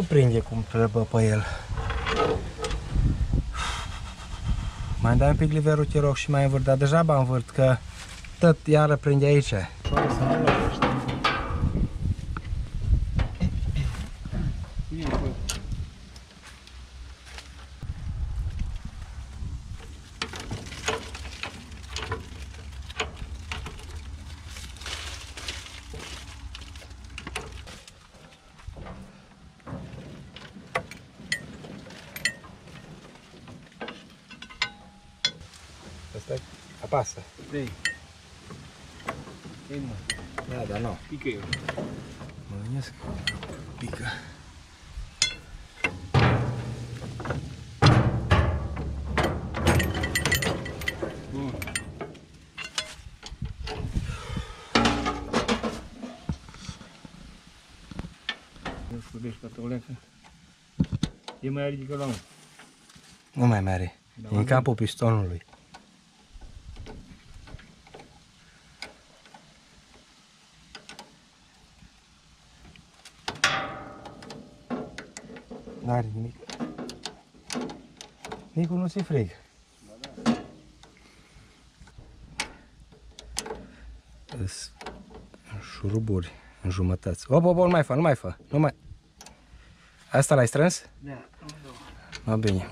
Nu prinde cum trebuie pe el. Mai dai un pic liverul, te rog, și mai învârt, dar deja am învârt, că tot iară prinde aici. Asta apasă. Ei. Ei, mă, Da, dar nu. pică eu. Mă gândesc. Pică. Bun. Eu scudești pe tăuleacă. E mai ridică la. Nu mai mere. E în capul pistonului. N-are nimic. Nicu nu se frig. Îs șuruburi în jumătăți. Op, op, op, nu mai fă, nu mai fă. Nu mai... Asta l-ai strâns? Da. Va bine.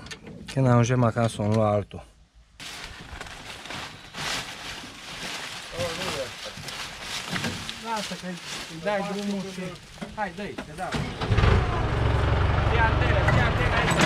Când ajungem acasă, o lua altul. Lasă că îi dai drumul și... Hai, dă-i, te dau. Siate, siate, guys.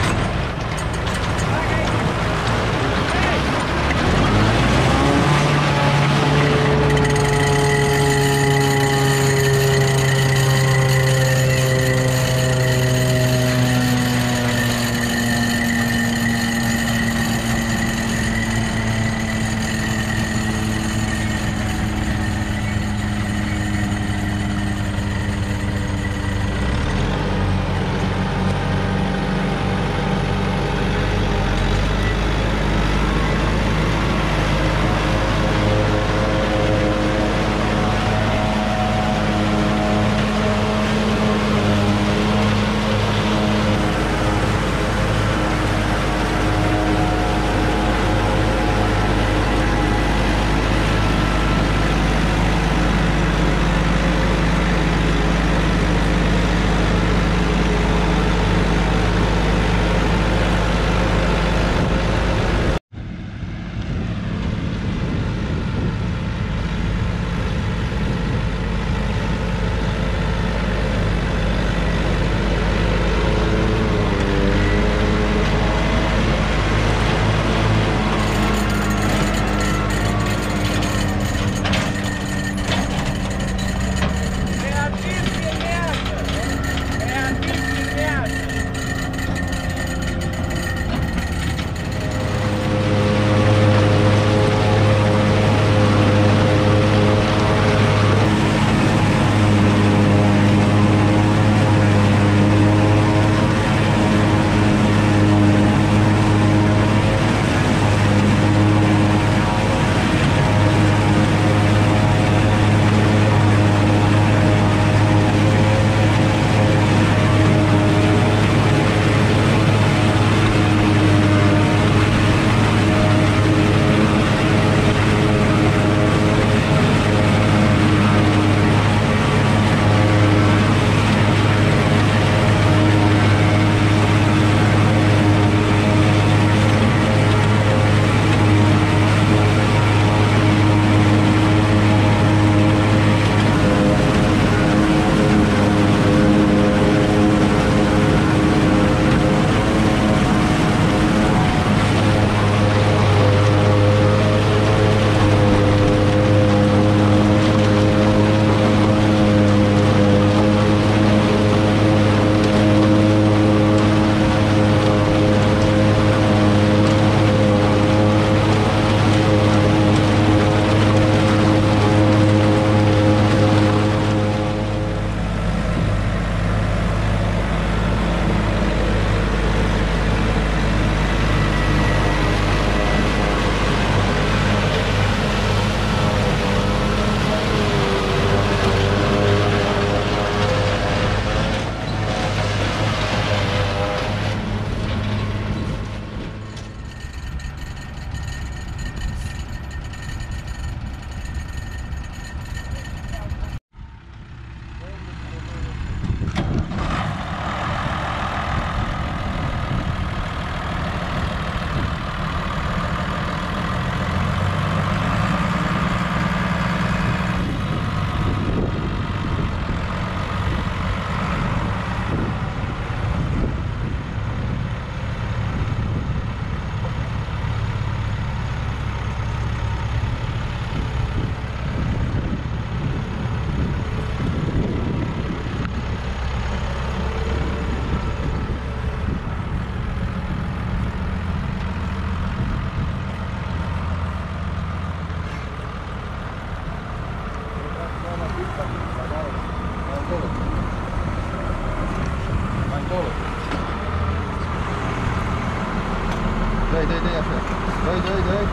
dai, dai, dai așa. Dai, dai, dai.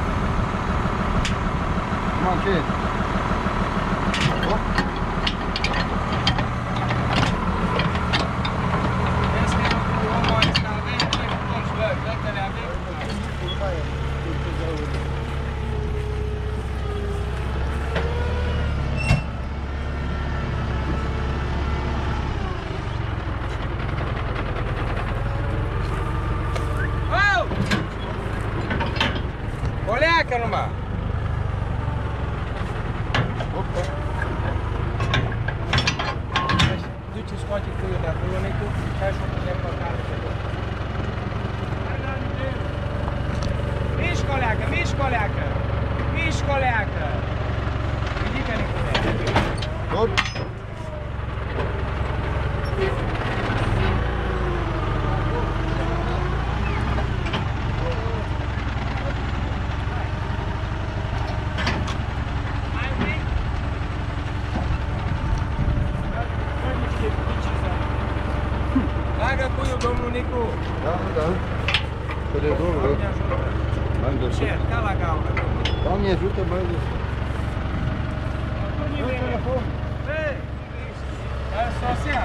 Acum ce e? Hop. casual Pe de două, Doamne ajută! Mai de Ce? Ca la gaură! Doamne ajută, mai de Ei, Sosea!